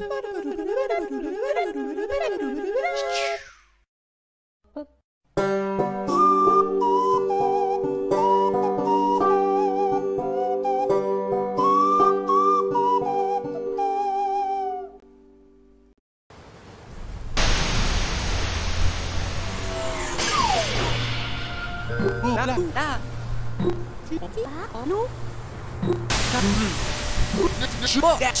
拿来。去去。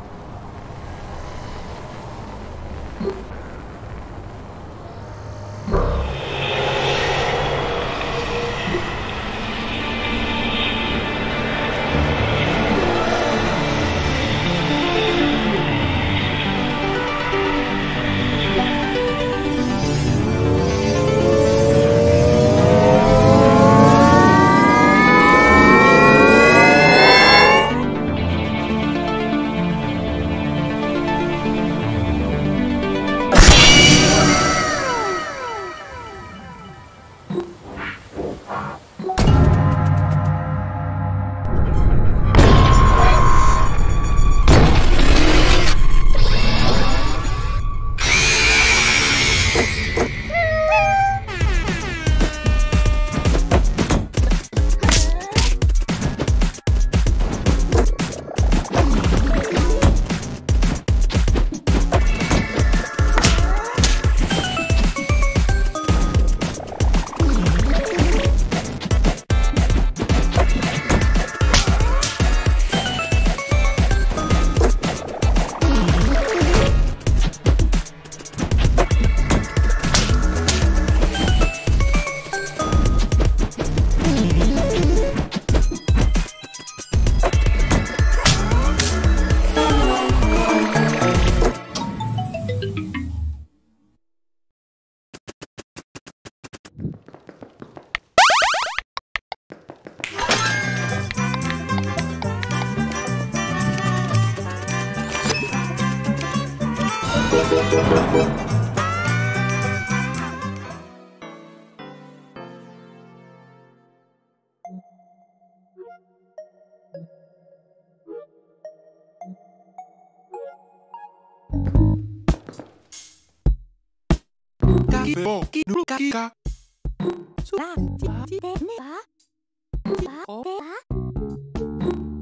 뽑기 누르기가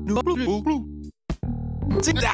누르르르 진짜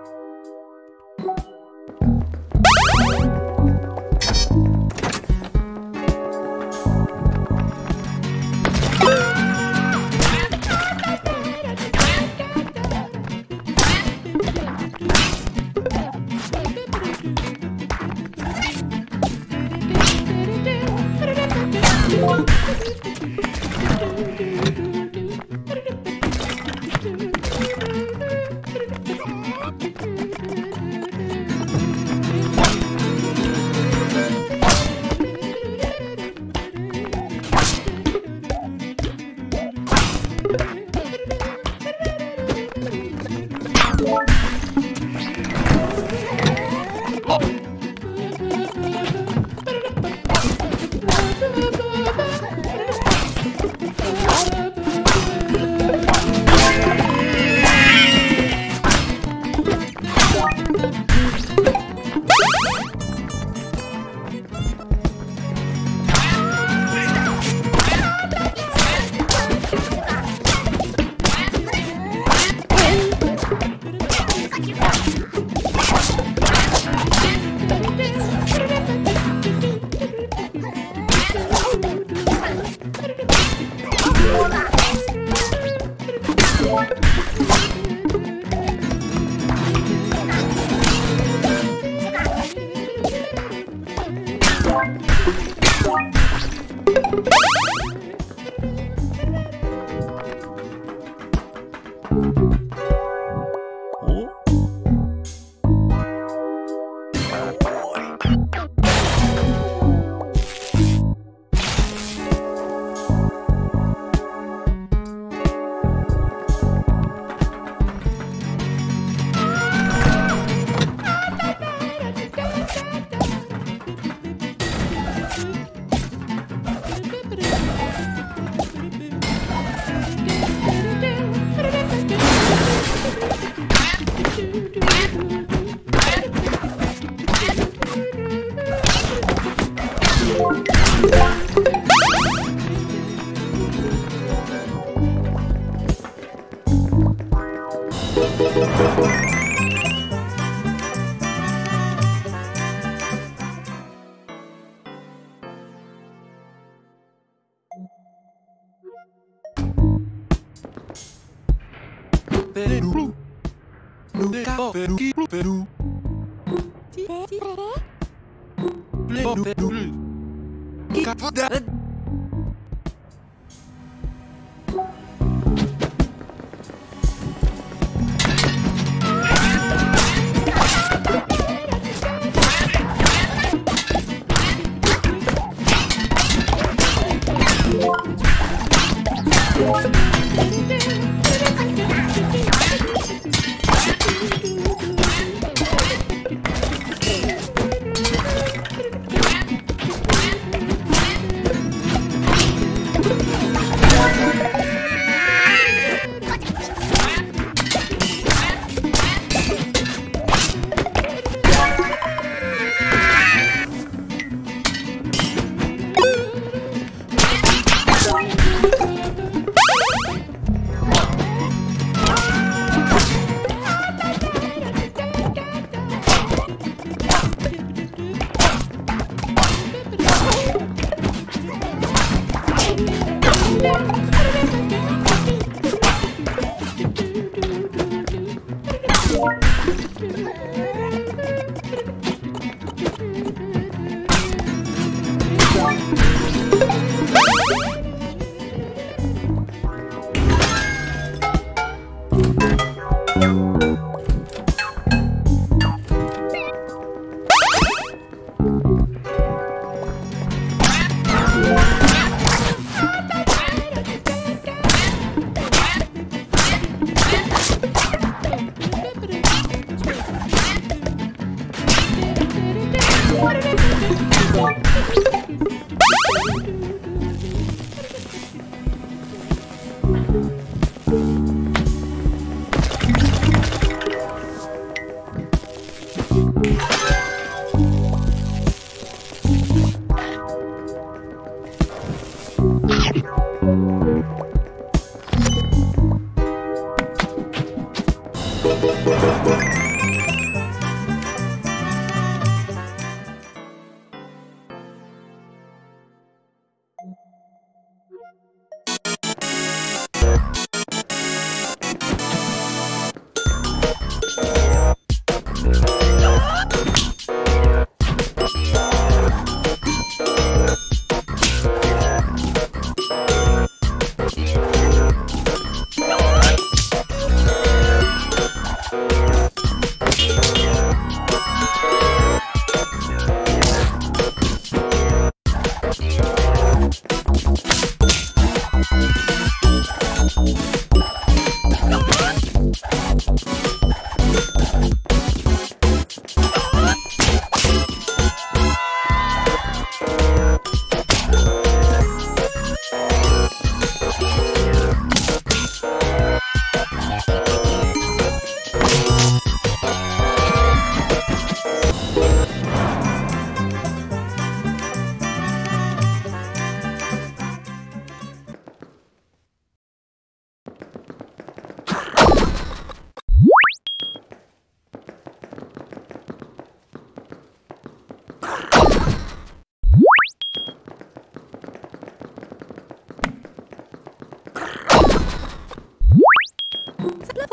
Play What?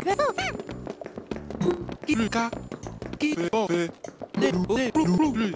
レボさんルカキレボブレボレブルブル